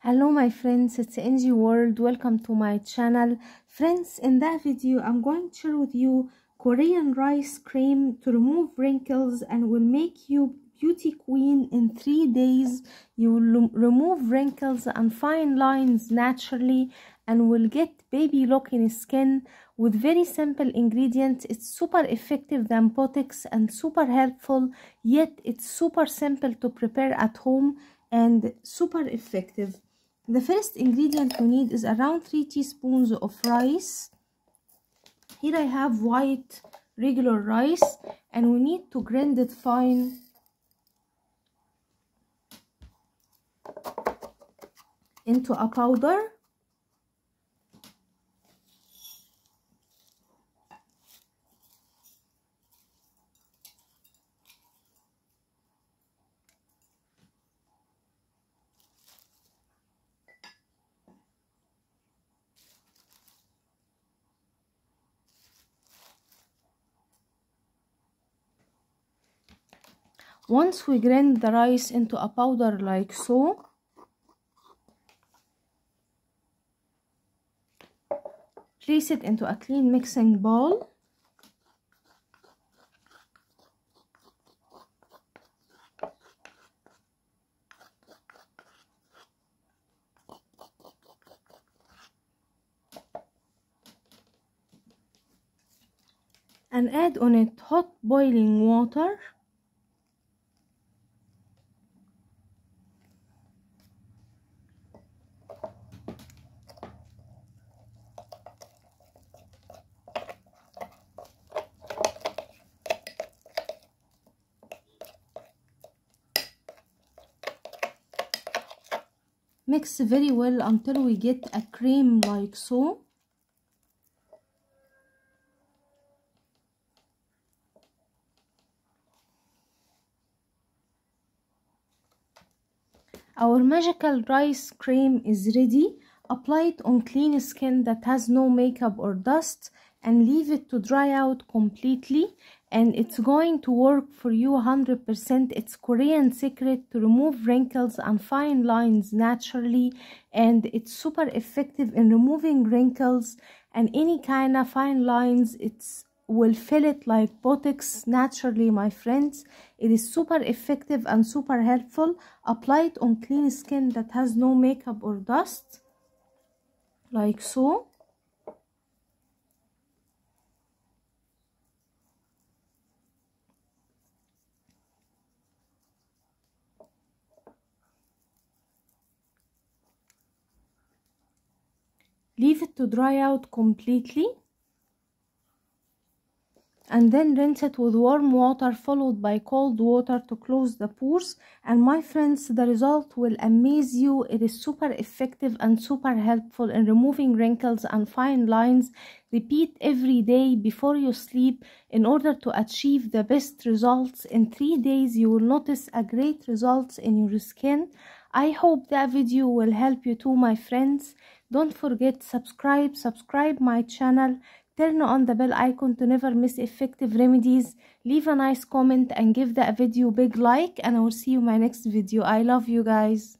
Hello my friends, it's NG World. Welcome to my channel. Friends, in that video I'm going to share with you Korean rice cream to remove wrinkles and will make you beauty queen in 3 days. You will remove wrinkles and fine lines naturally and will get baby looking skin with very simple ingredients. It's super effective than Botox and super helpful yet it's super simple to prepare at home and super effective. The first ingredient we need is around 3 teaspoons of rice. Here I have white regular rice and we need to grind it fine into a powder. Once we grind the rice into a powder like so, place it into a clean mixing bowl. And add on it hot boiling water. Mix very well until we get a cream like so. Our magical rice cream is ready. Apply it on clean skin that has no makeup or dust and leave it to dry out completely. And it's going to work for you 100% it's korean secret to remove wrinkles and fine lines naturally. And it's super effective in removing wrinkles and any kind of fine lines. It's will fill it like botox naturally my friends. It is super effective and super helpful. Apply it on clean skin that has no makeup or dust. Like so leave it to dry out completely and then rinse it with warm water followed by cold water to close the pores. And my friends the result will amaze you. It is super effective and super helpful in removing wrinkles and fine lines. Repeat every day before you sleep in order to achieve the best results. In three days you will notice a great results in your skin i hope that video will help you too my friends. Don't forget subscribe subscribe my channel. Turn on the bell icon to never miss effective remedies. Leave a nice comment and give that video big like and i will see you in my next video. I love you guys